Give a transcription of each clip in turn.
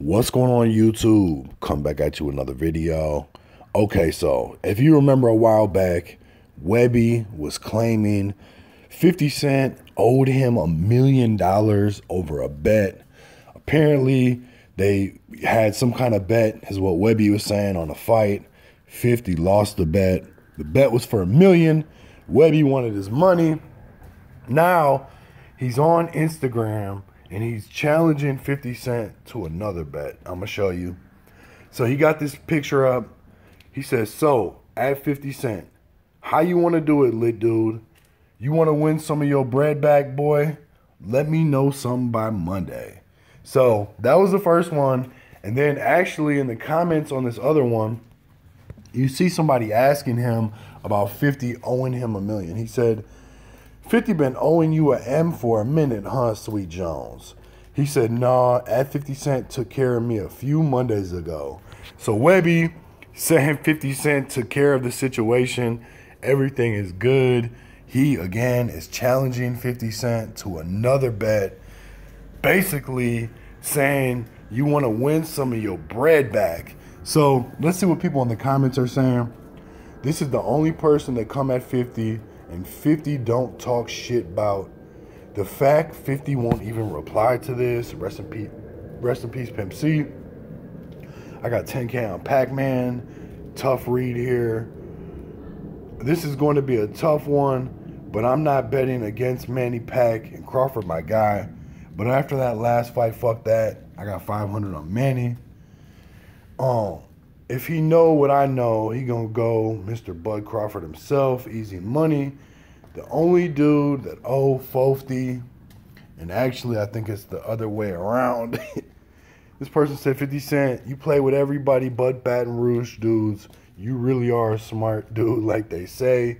What's going on YouTube? Come back at you with another video. Okay, so if you remember a while back, Webbie was claiming 50 Cent owed him a million dollars over a bet. Apparently, they had some kind of bet, is what Webbie was saying on a fight. 50 lost the bet. The bet was for a million. Webbie wanted his money. Now he's on Instagram and he's challenging 50 Cent to another bet. I'm going to show you. So he got this picture up. He says, So, at 50 Cent, how you want to do it, lit dude? You want to win some of your bread back, boy? Let me know something by Monday. So, that was the first one. And then, actually, in the comments on this other one, you see somebody asking him about 50 owing him a million. He said, 50 been owing you a M for a minute, huh, Sweet Jones? He said, nah, at 50 Cent took care of me a few Mondays ago. So Webbie saying 50 Cent took care of the situation. Everything is good. He, again, is challenging 50 Cent to another bet. Basically saying, you want to win some of your bread back. So let's see what people in the comments are saying. This is the only person that come at 50 and 50 don't talk shit about the fact 50 won't even reply to this. Rest in peace, rest in peace, Pimp C. I got 10K on Pac-Man. Tough read here. This is going to be a tough one, but I'm not betting against Manny Pac and Crawford, my guy. But after that last fight, fuck that. I got 500 on Manny. Um, if he know what I know, he gonna go Mr. Bud Crawford himself, easy money. The only dude that owe Fofty, and actually I think it's the other way around. this person said 50 Cent, you play with everybody but Baton Rouge dudes. You really are a smart dude, like they say.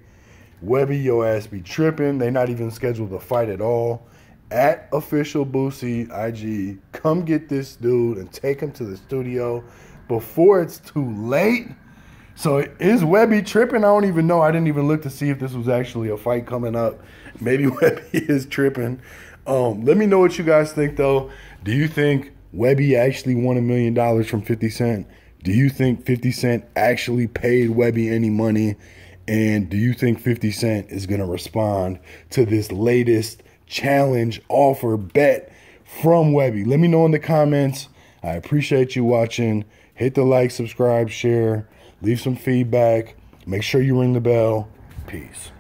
Webbie, your ass be tripping. They not even scheduled a fight at all. At official Boosie IG, come get this dude and take him to the studio before it's too late. So is Webbie tripping? I don't even know. I didn't even look to see if this was actually a fight coming up. Maybe Webbie is tripping. Um, let me know what you guys think though. Do you think Webbie actually won a million dollars from 50 Cent? Do you think 50 Cent actually paid Webbie any money? And do you think 50 Cent is going to respond to this latest challenge offer bet from Webbie? Let me know in the comments. I appreciate you watching. Hit the like, subscribe, share, leave some feedback. Make sure you ring the bell. Peace.